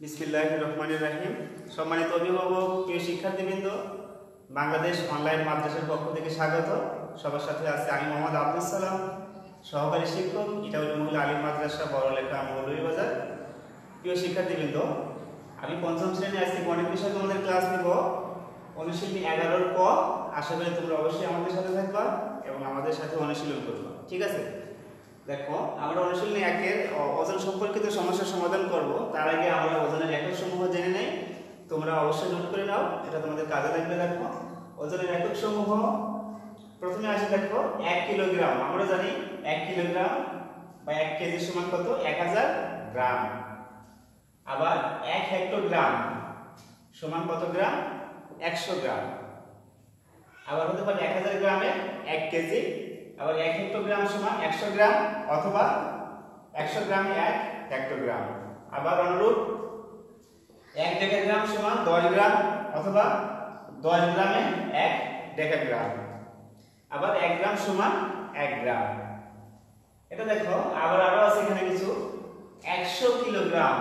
বিসমিল্লাহ রহমান রাহিম। সম্মানিত অভিভাবক, প্রিয় শিক্ষার্থীবৃন্দ, বাংলাদেশ অনলাইন মাদ্রাসার পক্ষ থেকে স্বাগত। সবার সাথে আছে আমি মোহাম্মদ আব্দুল সালাম, সহকারী শিক্ষক ইটাউল মহিলা আলিম মাদ্রাসা, বড়লেখা মৌলভীবাজার প্রিয় শিক্ষার্থীবৃন্দ, আমি পঞ্চম শ্রেণি আজ থেকে অনেক বিষয় তোমাদের ক্লাস নিব। অনুশীলনী এগারোর ক, আশা করি তোমরা অবশ্যই আমাদের সাথে থাকবা এবং আমাদের সাথে অনুশীলন করবা। ঠিক আছে? দেখো, আমরা অনুশীলনী একের অ- ওজন সম্পর্কিত সমস্যার সমাধান করব তার আগে আমরা ওজনের একক সমূহ জেনে নেই। তোমরা অবশ্যই নোট করে নাও, এটা তোমাদের কাজে লাগবে দেখো। ওজনের একক সমূহ, প্রথমে আসে দেখো, এক কিলোগ্রাম। আমরা জানি এক কিলোগ্রাম বা এক কেজি সমান কত? এক হাজার গ্রাম। আবার এক হেক্টোগ্রাম সমান কত গ্রাম? একশো গ্রাম। আবার হতে পারে এক হাজার গ্রামে এক কেজি। আবার এক হেক্টোগ্রাম সমান একশো গ্রাম অথবা একশো গ্রামে এক হেক্টোগ্রাম। আবার অনুরূপ এক ডেকাগ্রাম সমান দশ গ্রাম অথবা দশ গ্রামে এক ডেকাগ্রাম আবার এক গ্রাম সমান এক গ্রাম এটা দেখো, আবার আরও আছে এখানে কিছু। একশো কিলোগ্রাম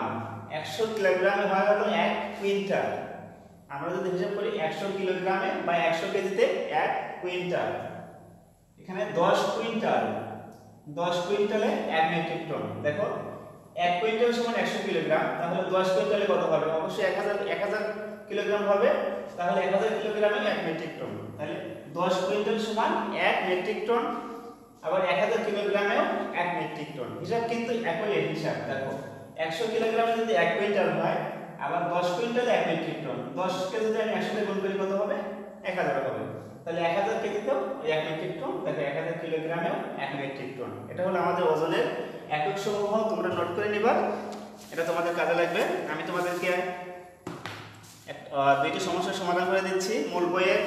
একশো কিলোগ্রামে হয় হলো এক কুইন্টাল আমরা যদি হিসাব করি একশো কিলোগ্রামে বা একশো কেজিতে এক কুইন্টাল এখানে দশ কুইন্টাল দশ কুইন্টালে এক মেট্রিক টন দেখো এক কুইন্টাল সমান একশো কিলোগ্রাম, তাহলে দশ কুইন্টালে কত হবে? অবশ্যই এক হাজার এক হাজার কিলোগ্রাম হবে, তাহলে এক হাজার কিলোগ্রামে এক মেট্রিক টন। তাহলে দশ কুইন্টাল সমান এক মেট্রিক টন, আবার এক হাজার কিলোগ্রামেও এক মেট্রিক টন। হিসাব কিন্তু একই হিসাব, দেখো। একশো কিলোগ্রামে যদি এক কুইন্টাল হয়, আবার দশ কুইন্টালে এক মেট্রিক টন। দশকে যদি আমি একসাথে গুণ করি, কত হবে? এক হাজার হবে। তাহলে এক হাজার কেজিতেও এক মেট্রিক টন দেখো এক হাজার কিলোগ্রামেও এক মেট্রিক টন। এটা হলো আমাদের ওজনের একক সমূহ তোমরা নোট করে নিবা। এটা তোমাদের কাজে লাগবে। আমি তোমাদেরকে দুইটি সমস্যার সমাধান করে দিচ্ছি। মূল বইয়ের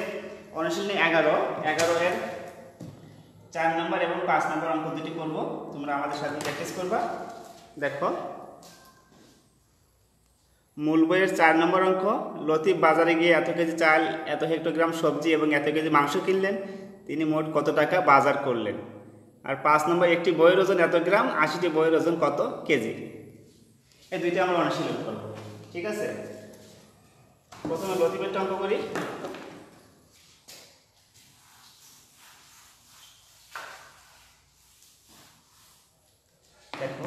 অনুশীলনী এগারো। এগারো এর চার নম্বর এবং পাঁচ নম্বর অঙ্ক দুটি করব। তোমরা আমাদের সাথে প্র্যাকটিস করবা। দেখো। মূল বইয়ের চার নম্বর অঙ্ক, লতিফ বাজারে গিয়ে এত কেজি চাল, এত হেক্টোগ্রাম সবজি এবং এত কেজি মাংস কিনলেন। তিনি মোট কত টাকা বাজার করলেন? আর পাঁচ নম্বর, একটি বইয়ের ওজন এত গ্রাম, আশিটি বইয়ের ওজন কত কেজি? এই দুইটা আমরা অনুশীলন করব, ঠিক আছে? প্রথমে লতিফেরটা অঙ্ক করি। দেখো,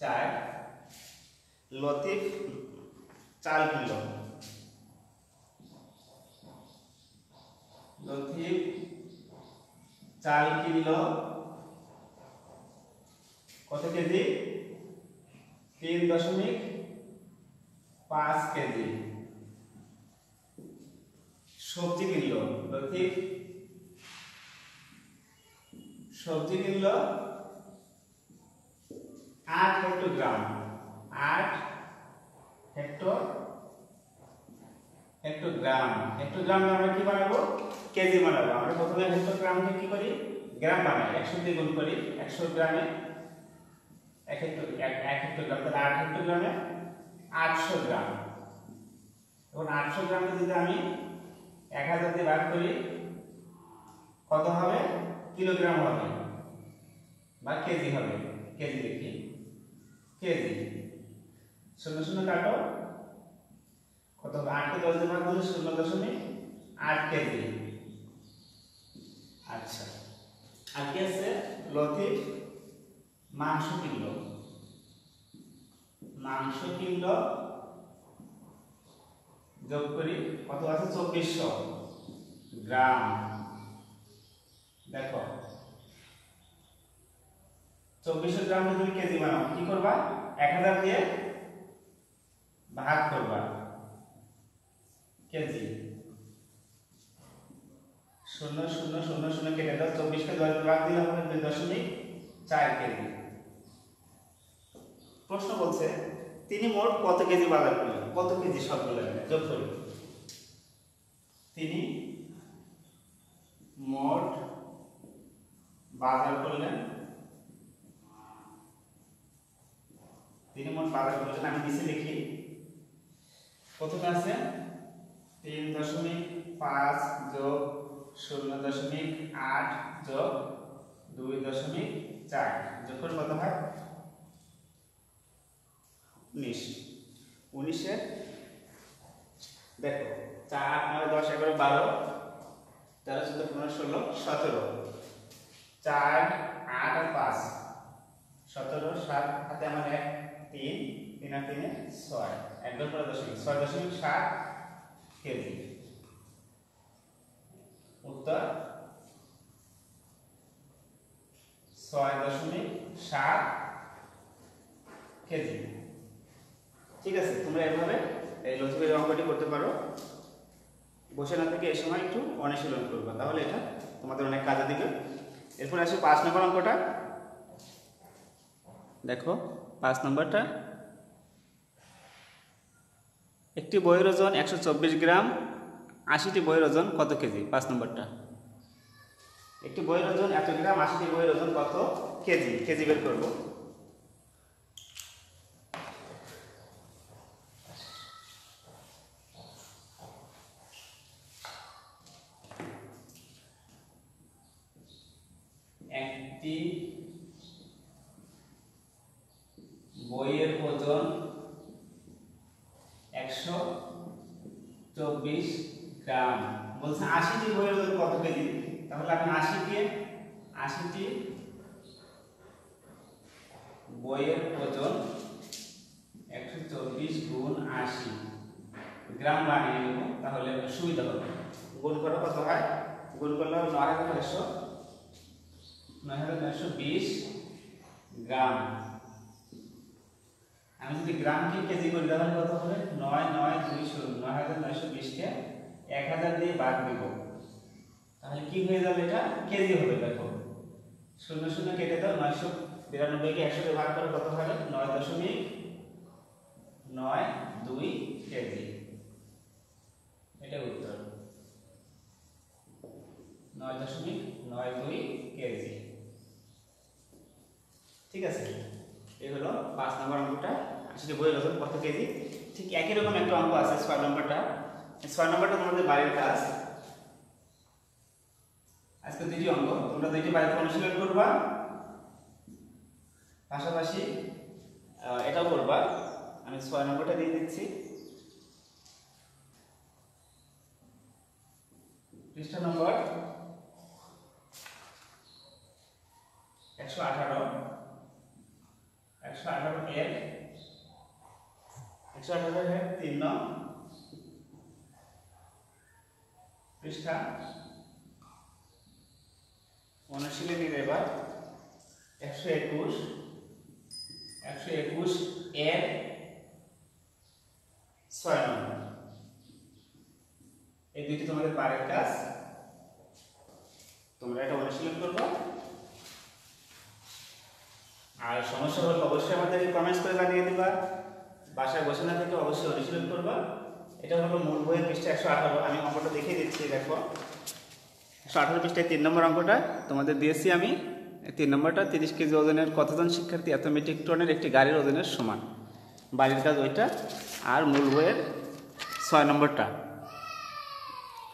চার, লতিফ, চাল কিনল লতিফ চাল কিনল কত কেজি? তিন দশমিক পাঁচ কেজি। সবজি কিনল? লতিফ সবজি কিনল? আট হেক্টোগ্রাম আট হেক্টর হেক্টোগ্রাম হেক্টোগ্রাম আমরা কি বানাবো? কেজি বানাবো। আমরা প্রথমে হেক্টোগ্রামকে কি করি? গ্রাম বানাই। একশো দিয়ে গুণ করি। একশো গ্রামে এক হেক্টো এক এক হেক্টোগ্রাম তাহলে আট হেক্টোগ্রামে আটশো গ্রাম। এখন আটশো গ্রামকে যদি আমি এক হাজার দিয়ে ভাগ করি, কত হবে? কিলোগ্রাম হবে বা কেজি হবে। কেজি লিখি। কেজি। শূন্য শূন্য কাটো। কত আটকে দশ দিয়ে শূন্য দশমিক আট কেজি। আচ্ছা। আর কি আছে? লতিফ মাংস কিনলো। মাংস কিনলো। যোগ করি। কত আছে? চব্বিশশো। গ্রাম। দেখো। চব্বিশশো গ্রাম তুমি কেজি বানাও। কি করবা? এক হাজার দিয়ে ভাগ করবা। কেজি। শূন্য শূন্য শূন্য শূন্য কেটে দাও। চব্বিশকে দশ ভাগ দিলে হবে দুই দশমিক চার কেজি। প্রশ্ন বলছে, তিনি মোট কত কেজি বাজার করলেন? কত কেজি সবগুলো? যোগ করি তিনি মোট বাজার করলেন, তিনি মোট বাজার করলেন, আমি নিচে লিখি। প্রথমে আছে? তিন দশমিক পাঁচ যোগ শূন্য দশমিক আট যোগ দুই দশমিক চার। করে কত হয়? উনিশ। উনিশের দেখো, চার নয় দশ এগারো বারো, তেরো চোদ্দ পনেরো ষোলো সতেরো। চার আট আর পাঁচ, সতেরো, সাত, হাতে আমার এক, তিন তিন আর তিনে ছয়। এক দশ দশমিক, ছয় দশমিক সাত কেজি। উত্তর ছয় দশমিক সাত কেজি। ঠিক আছে, তোমরা এভাবে এই লজিকের অঙ্কটি করতে পারো। বসে না থেকে এই সময় একটু অনুশীলন করবে, তাহলে এটা তোমাদের অনেক কাজে দিবে। এরপর আসে পাঁচ নম্বর অঙ্কটা। দেখো, পাঁচ নম্বরটা। একটি বইয়ের ওজন একশো চব্বিশ গ্রাম আশিটি বইয়ের ওজন কত কেজি? পাঁচ নম্বরটা। একটি বইয়ের ওজন এত গ্রাম, আশিটি বইয়ের ওজন কত কেজি? কেজি বের করব। একটি বইয়ের ওজন একশো চব্বিশ গ্রাম বলছে আশিটি বইয়ের ওজন কত কেজি? তাহলে আমি আশিকে আশিটি বইয়ের ওজন একশো চব্বিশ গুণ আশি। গ্রাম বানিয়ে নেব তাহলে সুবিধা হবে। গুণ করা কত হয়? গুণ করলে নয় হাজার নয়শো। নয় হাজার নয়শো বিশ গ্রাম। আমি যদি গ্রামকে কেজি করি তাহলে কত হবে? নয় নয় দুইশো নয় হাজার নয়শো বিশকে এক হাজার দিয়ে ভাগ দিব। তাহলে কি হয়ে যাবে এটা? কেজি হবে, দেখো। শূন্য শূন্য কেটে দাও, নয়শো বিরানব্বইকে একশো দিয়ে ভাগ করে, কত হবে? নয় দশমিক নয় দুই কেজি। এটা উত্তর। নয় দশমিক নয় দুই কেজি। ঠিক আছে? এই হলো পাঁচ নম্বর অঙ্কটা। আসলে বইয়ের ওজন কত কেজি? ঠিক একই রকম একটা অঙ্ক আছে, ছয় নম্বরটা। ছয় নম্বরটা তোমাদের বাড়ির কাজ আজকে দুইটি অঙ্ক। তোমরা দুইটি বাড়িতে অনুশীলন করবা। পাশাপাশি এটাও করবা। আমি ছয় নম্বরটা দিয়ে দিচ্ছি। পৃষ্ঠা নম্বর একশো আঠারো। একশো আঠারো এর, একশো আঠারো তিন নং। পৃষ্ঠা অনুশীলনীর এবার একশো একুশ একশো একুশ এর ছয় নম্বর। এই দুইটি তোমাদের পারের কাজ। তোমরা এটা অনুশীলন করবা। আর সমস্যা হলে অবশ্যই আমাদেরকে কমেন্টস করে জানিয়ে দিবা। বাসায় বসে না থেকে অবশ্যই অনুশীলন করবা। এটা হলো মূল বইয়ের পৃষ্ঠা একশো আঠারো। আমি অঙ্কটা দেখিয়ে দিচ্ছি, দেখো। একশো আঠারো পৃষ্ঠায় তিন নম্বর অঙ্কটা। তোমাদের দিয়েছি আমি। তিন নম্বরটা, তিরিশ কেজি ওজনের কতজন শিক্ষার্থী এত মেট্রিক টনের একটি গাড়ির ওজনের সমান? বাড়ির কাজ ওইটা। আর মূল বইয়ের ছয় নম্বরটা।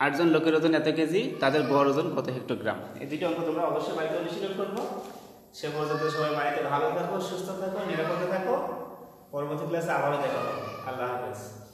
আটজন লোকের ওজন এত কেজি, তাদের গড় ওজন কত হেক্টোগ্রাম? এই দুটি অঙ্ক তোমরা অবশ্যই বাড়িতে অনুশীলন করব। সে পর্যন্ত সবাই বাড়িতে ভালো থাকো, সুস্থ থাকো, নিরাপদে থাকো। পরবর্তী ক্লাসে আবারও দেখা হবে। আল্লাহ হাফেজ।